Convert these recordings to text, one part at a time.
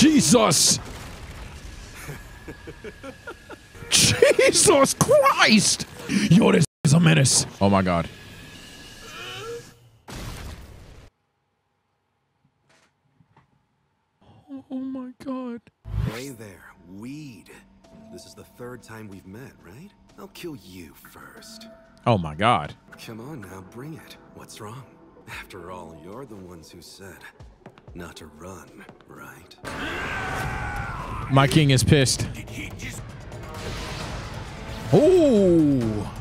Jesus! Jesus Christ! Yo, this is a menace. Oh my god. Oh my god. Hey there, weed. This is the third time we've met, right? I'll kill you first. Oh my god. Come on now, bring it. What's wrong? After all, you're the ones who said not to run, right? My king is pissed. Oh.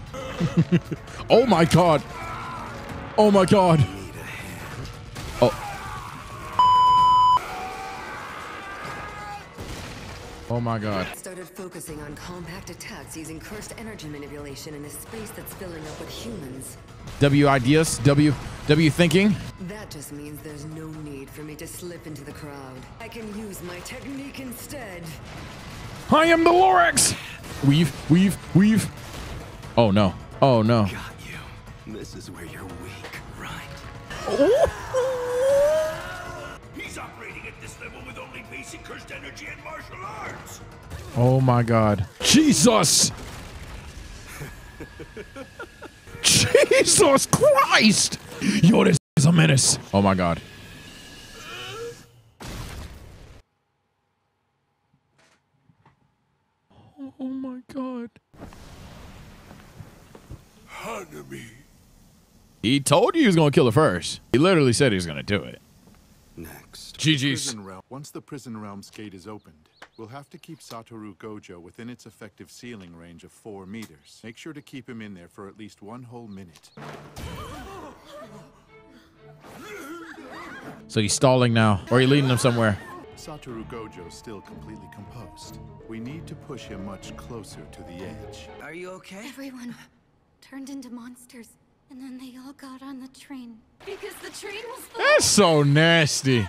oh my god. Oh my god. Oh my god. Started focusing on compact attacks using cursed energy manipulation in a space that's filling up with humans. W ideas? W W thinking? That just means there's no need for me to slip into the crowd. I can use my technique instead. I am the Lorax. Weave, weave, weave. Oh no. Oh no. Got you. This is where you're weak, right? He's Oh my god. Jesus. Jesus Christ. Yo, this is a menace. Oh my god. Oh my god. Hanami. He told you he was gonna kill her first. He literally said he was gonna do it. Next. GG's. Prison realm. Once the prison realm's gate is opened, we'll have to keep Satoru Gojo within its effective sealing range of four meters. Make sure to keep him in there for at least one whole minute. So he's stalling now. Or are you leading him somewhere? Satoru Gojo's still completely composed. We need to push him much closer to the edge. Are you okay? Everyone turned into monsters, and then they all got on the train. Because the train was full. That's so nasty.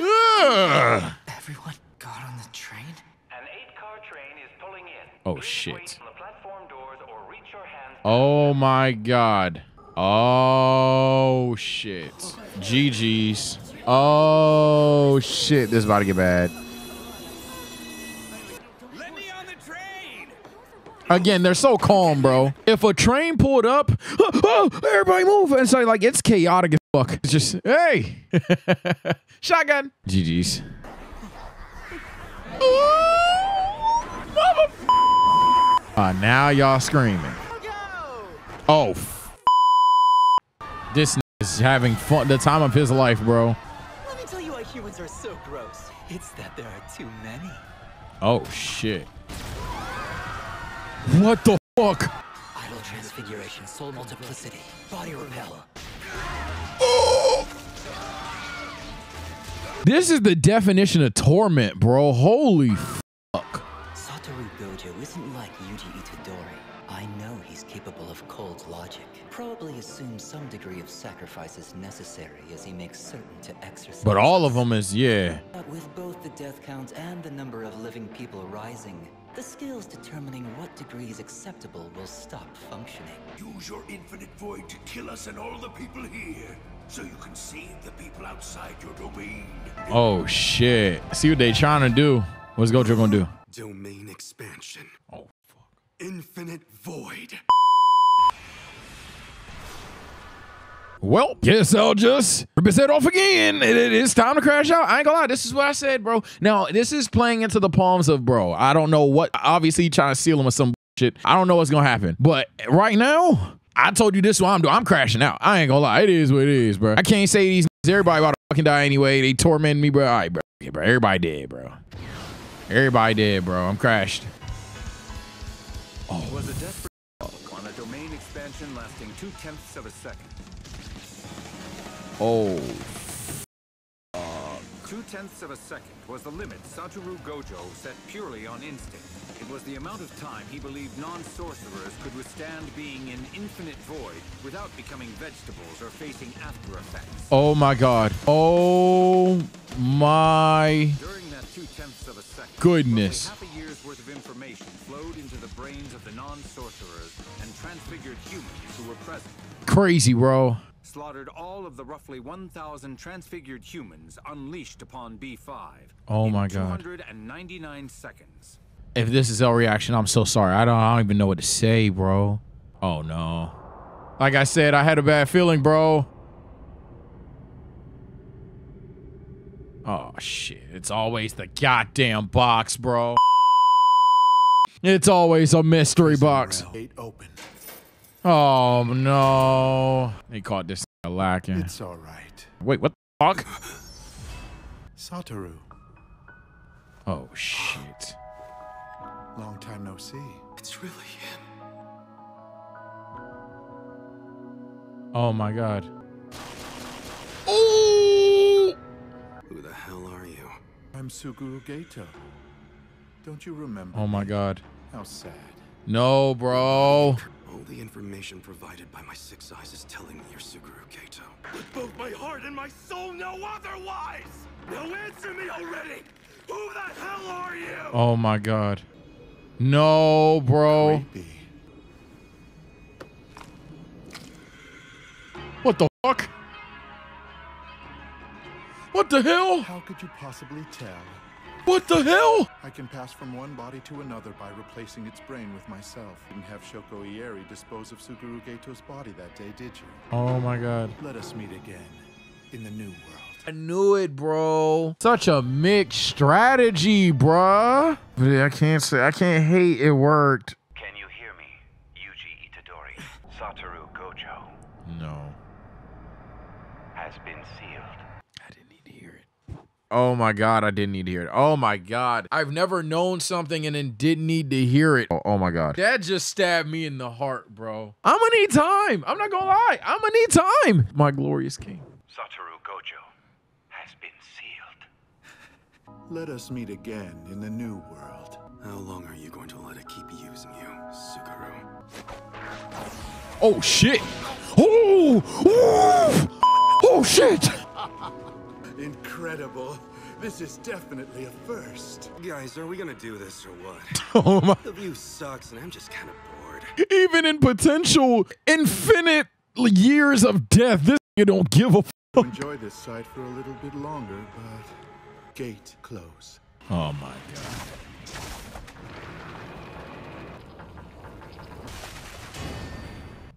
Ugh. Everyone got on the train? An eight-car train is pulling in. Oh, Please shit. wait on the platform doors or reach your hands. Oh my god. Oh shit. GG's. Oh shit. This is about to get bad. Let me on the train. Again, they're so calm, bro. If a train pulled up, oh, everybody move. And so like it's chaotic as fuck. It's just, hey. Shotgun. GG's. Uh, now y'all screaming. Oh, f- this is having fun. The time of his life, bro. Let me tell you why humans are so gross. It's that there are too many. Oh shit. What the fuck? Idle transfiguration, soul multiplicity, body repel. This is the definition of torment, bro. Holy fuck. Satoru Gojo isn't like Yuji Itadori. I know he's capable of cold logic. Probably assumes some degree of sacrifice is necessary as he makes certain to exercise. But all of them is yeah. But with both the death count and the number of living people rising, the skills determining what degree is acceptable will stop functioning. Use your infinite void to kill us and all the people here, so you can save the people outside your domain. Oh shit. See what they trying to do. What's Gojo gonna do? Domain expansion. Oh fuck. Infinite void. Well, guess I'll just rip his head off again. It, it is time to crash out. I ain't gonna lie. This is what I said, bro. Now, this is playing into the palms of bro. I don't know what, obviously, trying to seal him with some shit. I don't know what's gonna happen. But right now, I told you this is what I'm doing. I'm crashing out. I ain't gonna lie. It is what it is, bro. I can't say these niggas, everybody about to fucking die anyway. They torment me, bro. All right, bro. Okay, bro. Everybody dead, bro. Everybody dead, bro. I'm crashed. Oh. was a desperate on a domain expansion lasting two tenths of a second. Oh. Uh, two tenths of a second was the limit Satoru Gojo set purely on instinct. It was the amount of time he believed non-sorcerers could withstand being in infinite void without becoming vegetables or facing after effects. Oh my god. Oh my During that two tenths of a second, Goodness. half a year's worth of information flowed into the brains of the non-sorcerers and transfigured humans who were present. crazy, bro. slaughtered all of the roughly 1,000 transfigured humans unleashed upon B5. Oh my God. 299 seconds. If this is L reaction, I'm so sorry. I don't, I don't even know what to say, bro. Oh no. Like I said, I had a bad feeling, bro. Oh shit. It's always the goddamn box, bro. It's always a mystery box. Open. Oh no. They caught this lacking. It's all right. Wait, what the fuck? Satoru, Oh shit. Long time no see. It's really him. Oh my god. Ooh! Who the hell are you? I'm Suguru Geto. Don't you remember? Oh my god. How sad. No, bro. All the information provided by my six eyes is telling me you're Suguru Geto. But both my heart and my soul know otherwise! Now answer me already! Who the hell are you? Oh my god. No, bro. Creepy. What the fuck? What the hell? How could you possibly tell? What the hell? I can pass from one body to another by replacing its brain with myself. Didn't have Shoko Ieiri dispose of Suguru Geto's body that day, did you? Oh my god. Let us meet again in the new world. I knew it, bro. Such a mixed strategy, bruh. I can't say I can't hate it worked. Can you hear me? Yuji Itadori, Satoru Gojo, No. has been sealed. I didn't need to hear it. Oh my god, I didn't need to hear it. Oh my god. I've never known something and then didn't need to hear it. Oh, oh my god. That just stabbed me in the heart, bro. I'm gonna need time. I'm not gonna lie. I'm gonna need time. My glorious king. Satoru Gojo has been sealed. Let us meet again in the new world. How long are you going to let it keep using you, Suguru? Oh shit. Oh! Oh, oh shit. Incredible. This is definitely a first. Guys, are we gonna do this or what? Oh my. The view sucks and I'm just kind of bored. Even in potential infinite years of death, this nigga don't give a. F- Enjoy this site for a little bit longer, but gate close. oh my god.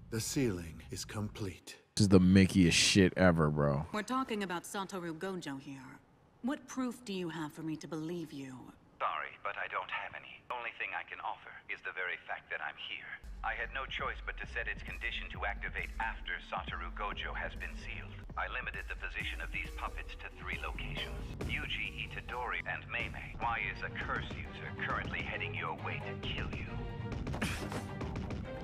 The sealing is complete. This is the Mickiest shit ever, bro. We're talking about Satoru Gojo here. What proof do you have for me to believe you? Sorry, but I don't have any. Only thing I can offer is the very fact that I'm here. I had no choice but to set its condition to activate after Satoru Gojo has been sealed. I limited the position of these puppets to three locations. Yuji Itadori and Mei Mei. Y is a curse user currently heading your way to kill you.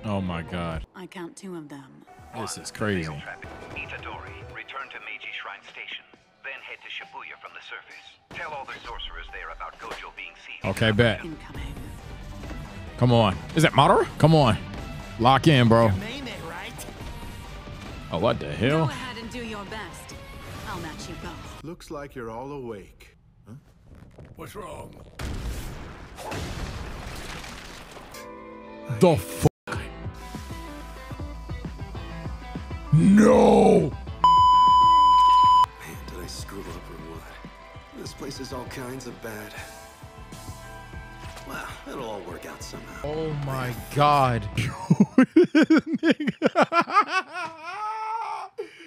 Oh my god. I count two of them. This One, is crazy. Itadori, return to Meiji Shrine Station. Then head to Shibuya from the surface. Tell all the sorcerers there about Gojo being sealed. Okay, bet. Incoming. Come on. Is that Madara? Come on. Lock in, bro. right? Oh, what the hell? Go ahead and do your best. I'll match you both. Looks like you're all awake. Huh? What's wrong? The fuck? No! Man, did I screw up or what? This place is all kinds of bad. Well, it'll all work out somehow. Oh my god.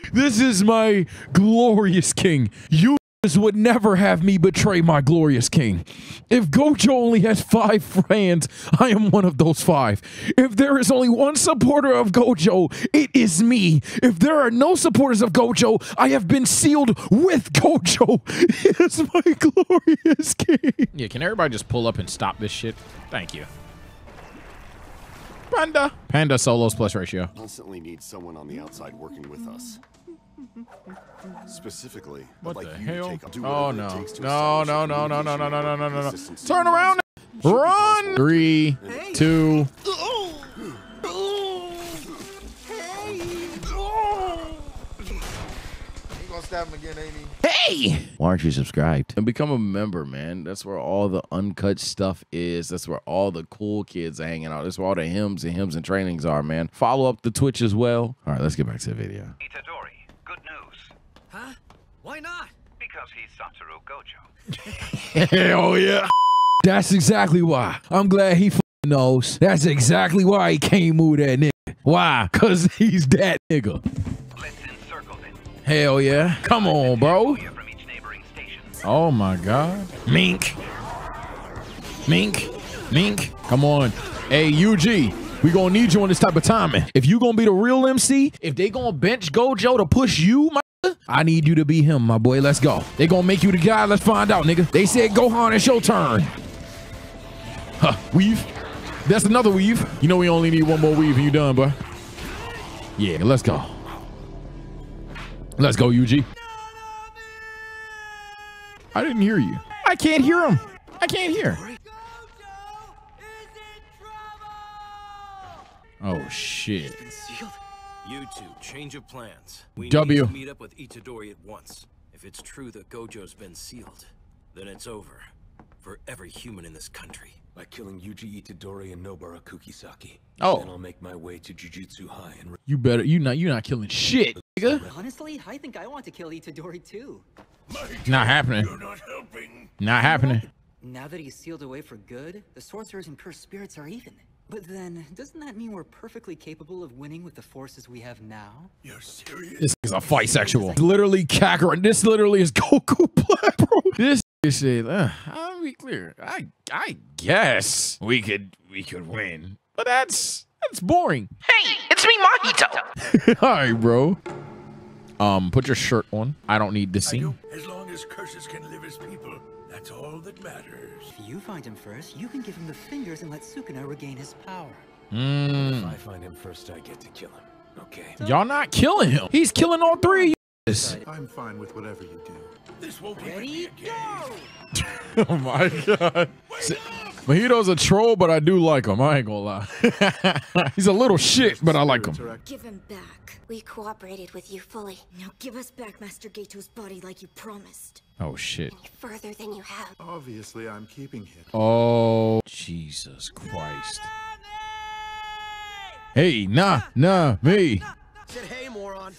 this is my glorious king. You would never have me betray my glorious king. If Gojo only has five friends, I am one of those five. If there is only one supporter of Gojo, it is me. If there are no supporters of Gojo, I have been sealed with Gojo. He is my glorious king. Yeah, can everybody just pull up and stop this shit? Thank you. Panda. Panda solos plus ratio. Constantly need someone on the outside working with us. Specifically, What like the hell? do Oh no. No, no, no, no, no, no, no, no, no, no, no, no. Turn around. Run. possible. Three, two. gonna stab him again, ain't he? Hey! Why aren't you subscribed? And become a member, man. That's where all the uncut stuff is. That's where all the cool kids are hanging out. That's where all the hymns and hymns and trainings are, man. Follow up the Twitch as well. All right, let's get back to the video. Itadori, Why not? Because he's Satoru Gojo. Hell oh, yeah. That's exactly why. I'm glad he knows. That's exactly why he can't move that nigga. Why? Cause he's that nigga. Hell yeah. Come on, bro. Oh my god. Mink. Mink. Mink. Come on. Hey, UG. We gonna need you on this type of timing. If you gonna be the real MC, if they gonna bench Gojo to push you, my I need you to be him, my boy. Let's go. They gonna make you the guy. Let's find out, nigga. They said Gohan, it's your turn. Huh, weave. That's another weave. You know we only need one more weave and you done, bro. Yeah, let's go. Let's go, UG. I didn't hear you. I can't hear him. I can't hear. Oh shit. You two, change of plans. We W. need to meet up with Itadori at once. If it's true that Gojo's been sealed, then it's over. For every human in this country. By killing Yuji Itadori and Nobara Kugisaki. Oh. Then I'll make my way to Jujutsu High and... You better you not you're not killing shit, nigga. Honestly, I think I want to kill Itadori too. Not happening. Not happening. Now that he's sealed away for good, the sorcerers and cursed spirits are even. But then, doesn't that mean we're perfectly capable of winning with the forces we have now? You're serious? This is a fight sexual. Literally Kakarot. This literally is Goku Black, bro. This shit. Uh, I'll be clear. I I guess we could we could win, but that's that's boring. Hey, it's me, Mahito. All right, bro. Um, put your shirt on. I don't need this scene. As long as curses can live as people, that's all that matters. If you find him first, you can give him the fingers and let Sukuna regain his power. Mm. If I find him first, I get to kill him. Okay. Y'all not killing him. He's killing all three of you. I'm fine with whatever you do. This won't Ready, go! oh my god. Mojito's a troll, but I do like him. I ain't gonna lie. He's a little shit, but I like him. Give him back. We cooperated with you fully. Now give us back Master Geto's body like you promised. Oh shit. Further than you have. Obviously, I'm keeping it. Oh Jesus Christ. Hey, nah, nah, me. Said hey, moron.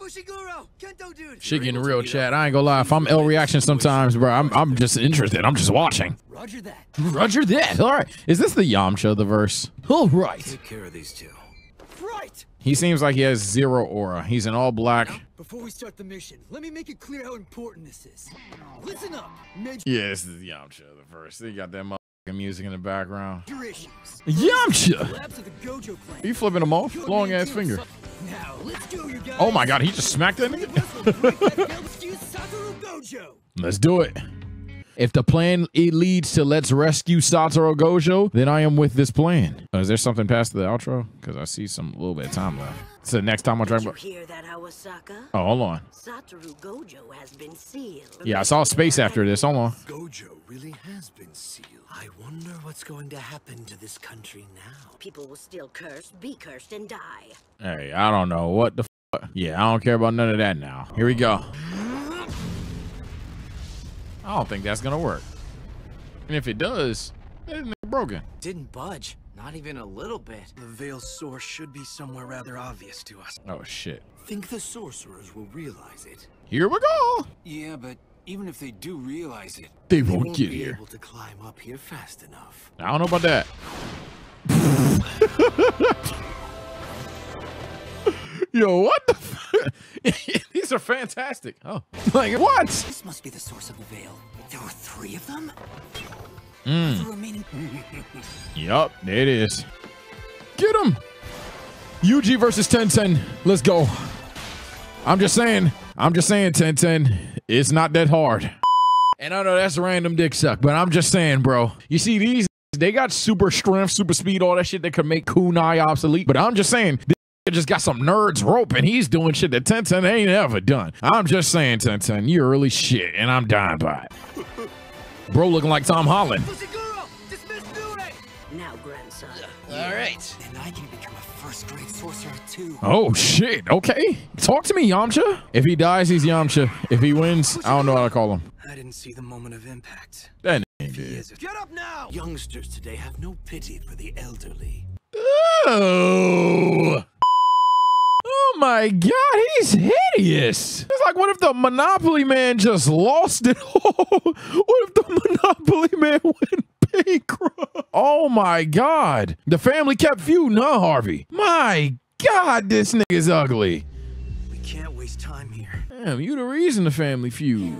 Fushiguro, Kento dude. Shit getting real, chat. I ain't gonna lie. If I'm L reaction sometimes, bro, I'm I'm just interested. I'm just watching. Roger that. Roger that. All right. Is this the Yamcha the verse? All right. Take care of these two. Right. He seems like he has zero aura. He's in all black. Before we start the mission, let me make it clear how important this is. Listen up, Major Yeah, this is Yamcha the first. They got that motherfucking music in the background. issues. Yamcha. Labs of the Gojo clan. Are you flipping him off? Long ass finger. Now, let's go, you guys. Oh my god, he just smacked that nigga. Rescue Satoru Gojo. Let's do it. If the plan it leads to let's rescue Satoru Gojo, then I am with this plan. Oh, is there something past the outro? Because I see some little bit of time left. So next time I'll try. Did you hear that, Awasaka? Oh, hold on. Satoru Gojo has been sealed. Yeah, I saw space after this. Hold on. Gojo really has been sealed. I wonder what's going to happen to this country now. People will still curse, be cursed, and die. Hey, I don't know what the. F- yeah, I don't care about none of that now. Here we go. I don't think that's gonna work. And if it does, it's broken. Didn't budge. Not even a little bit. The Veil's source should be somewhere rather obvious to us. Oh shit. Think the sorcerers will realize it. Here we go. Yeah, but even if they do realize it, They won't won't get be here. able to climb up here fast enough. I don't know about that. Yo, what the? F- These are fantastic. Oh, like what? This must be the source of the veil. There were three of them? The Mm. remaining. Yup, it is. Get him. UG versus 1010. Let's go. I'm just saying. I'm just saying, 1010. It's not that hard. And I know that's a random dick suck, but I'm just saying, bro. You see these? They got super strength, super speed, all that shit that could make kunai obsolete. But I'm just saying, just got some nerds rope and he's doing shit that 1010 ain't ever done. I'm just saying, 1010, you're really shit, and I'm dying by it. Bro looking like Tom Holland. Now, grandson. All right. And I can become a first-grade sorcerer too. Oh shit. Okay. Talk to me, Yamcha. If he dies, he's Yamcha. If he wins, I don't know how to call him. I didn't see the moment of impact. That nigga did. Get up now! Youngsters today have no pity for the elderly. Oh. Oh my god, he's hideous. It's like, what if the Monopoly man just lost it all? what if the Monopoly man went bankrupt? Oh my god. The family kept feuding, huh, Harvey? My god, this nigga's ugly. We can't waste time here. Damn, you the reason the family feud.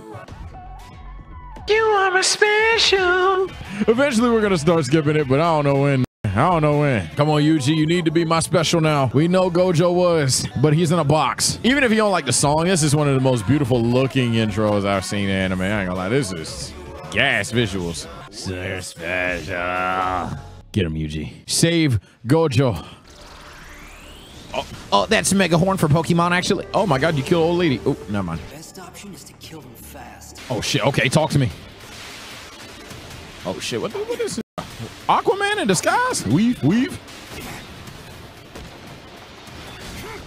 You are my special. Eventually, we're gonna start skipping it, but I don't know when. I don't know when. Come on, Yuji, you need to be my special now. We know Gojo was, but he's in a box. Even if you don't like the song, this is one of the most beautiful looking intros I've seen in anime. I ain't gonna lie, this is gas visuals. So special. Get him, Yuji. Save Gojo. Oh, oh, that's Mega Horn for Pokemon, actually. Oh my god, you killed old lady. Oh, never mind. Best option is to kill them fast. Oh shit. Okay, talk to me. Oh shit. What, the, what is this? Aquaman in disguise? Weave, weave.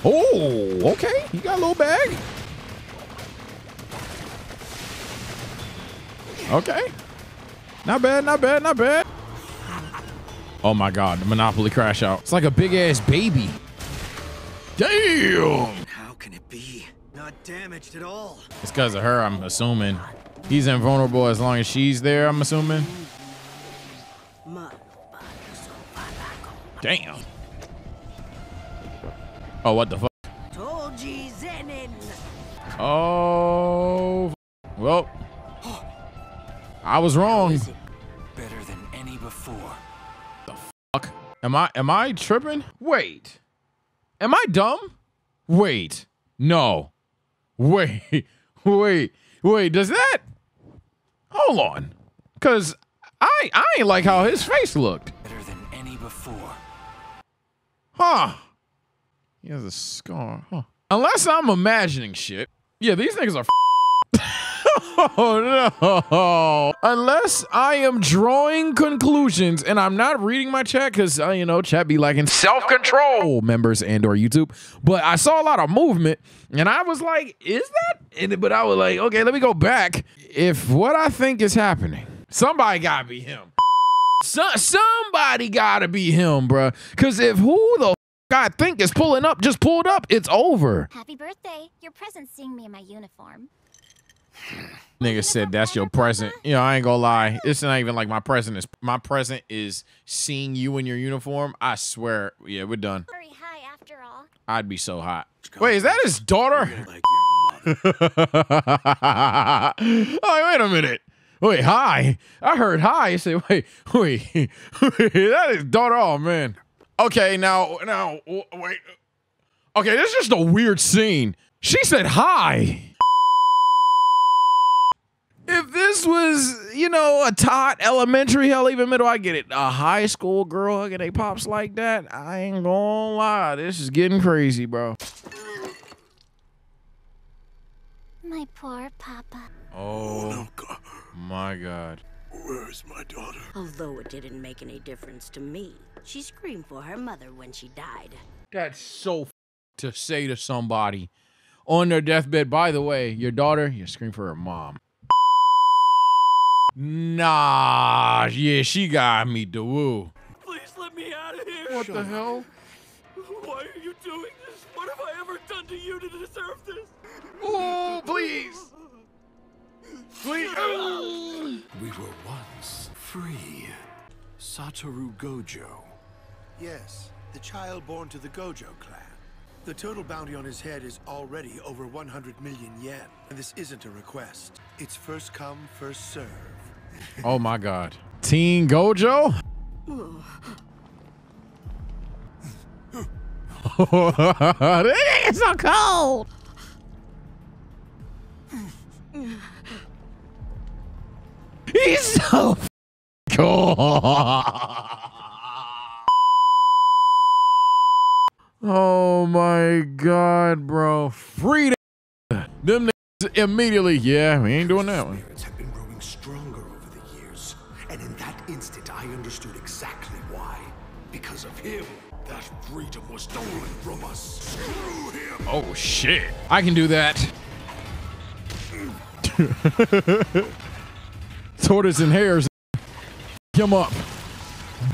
Oh, okay. You got a little bag. Okay. Not bad, not bad, not bad. Oh my god, the Monopoly crash out. It's like a big ass baby. Damn. How can it be? Not damaged at all. It's because of her, I'm assuming. He's invulnerable as long as she's there, I'm assuming. Damn. Oh, what the fuck? Toji Zenin. Oh, well, I was wrong. Better than any before. The fuck. Am I am I tripping? Wait. Am I dumb? Wait. No. Wait. Wait. Wait. Does that? Hold on. Cause I I ain't like how his face looked. Better than any before. Huh. He has a scar. Huh. Unless I'm imagining shit. Yeah, these niggas are Oh no. Unless I am drawing conclusions and I'm not reading my chat because, uh, you know, chat be lacking self-control members and or YouTube. But I saw a lot of movement and I was like, is that? And, but I was like, okay, let me go back. If what I think is happening, somebody gotta be him. So, somebody gotta be him, bruh. Because if who the f- I think is pulling up just pulled up, it's over. Happy birthday. Your present's seeing me in my uniform. Nigga said that's your present. You know, I ain't gonna lie. It's not even like my present is my present is seeing you in your uniform. I swear. Yeah, we're done. Very high after all. I'd be so hot. Wait, is that his daughter? oh, wait a minute. Wait, hi. I heard hi. I said, wait, wait, wait. that is daughter. Oh man. Okay, now, now, wait. Okay, this is just a weird scene. She said hi. If this was, you know, a tot elementary, hell, even middle, I get it. A high school girl hugging a pops like that, I ain't gonna lie. This is getting crazy, bro. My poor papa. Oh, my God. Where's my daughter? Although it didn't make any difference to me, she screamed for her mother when she died. That's so f- to say to somebody on their deathbed. By the way, your daughter, you scream for her mom. Nah, yeah, she got me the woo. Please let me out of here. What the hell? Why are you doing this? What have I ever done to you to deserve this? Oh, please. Please. We were once free. Satoru Gojo. Yes, the child born to the Gojo clan. The total bounty on his head is already over 100 million yen. And this isn't a request. It's first come, first serve. Oh my God. Teen Gojo? it's so cold. He's so f- cool. Oh my god, bro. Freedom. Them niggas immediately. Yeah, we ain't doing that one. Have been growing stronger over the years. And in that instant, I understood exactly why. Because of him, that freedom was stolen from us. Screw him! Oh shit. I can do that. tortoise and hares. Him up.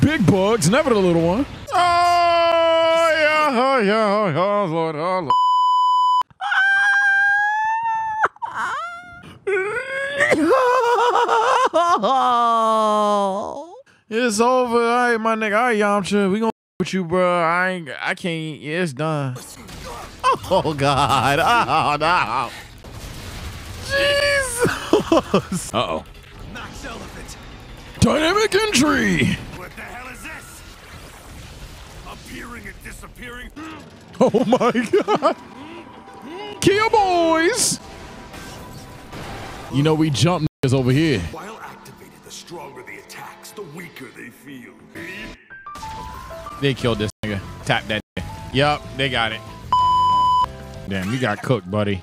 Big bugs, never the little one. Oh, yeah, oh, yeah, oh, oh Lord, oh, Lord. it's over. All right, my nigga. All right, Yamcha. We gonna with you, bro. I ain't, I can't. Yeah, it's done. Oh, God. Oh, no. Jesus. Uh-oh. Dynamic entry. What the hell is this? Appearing and disappearing? Oh my God. Kia boys. You know we jump niggas over here. While activated, the stronger the attacks, the weaker they feel. They killed this nigga. Tap that. Nigga. Yup, they got it. Damn, you got cooked, buddy.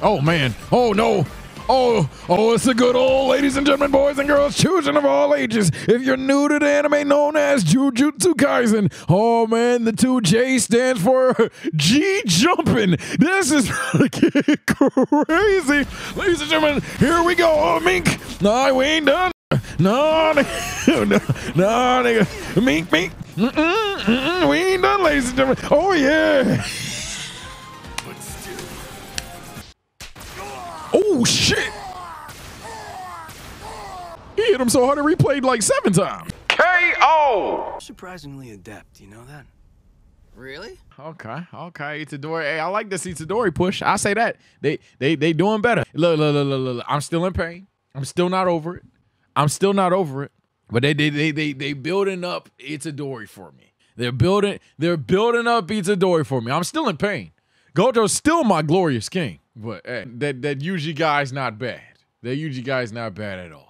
Oh man. Oh no. Oh, oh, it's a good old ladies and gentlemen, boys and girls, children of all ages. If you're new to the anime known as Jujutsu Kaisen, oh man, the two J stands for G jumping. This is crazy. Ladies and gentlemen, here we go. Oh, Mink. No, we ain't done. No, nigga. no, no, nigga. Mink, mink. Mm-mm, mm-mm, we ain't done, ladies and gentlemen. Oh, yeah. Oh, shit. He hit him so hard it replayed like seven times. KO. Surprisingly adept, you know that? Really? Okay, okay, Itadori. Hey, I like to this Itadori push. I say that they they they doing better. Look, look, look, look, look. I'm still in pain. I'm still not over it. I'm still not over it. But they they they they they building up Itadori for me. They're building they're building up Itadori for me. I'm still in pain. Gojo's still my glorious king. But hey, that that Yuji guy's not bad. That Yuji guy's not bad at all.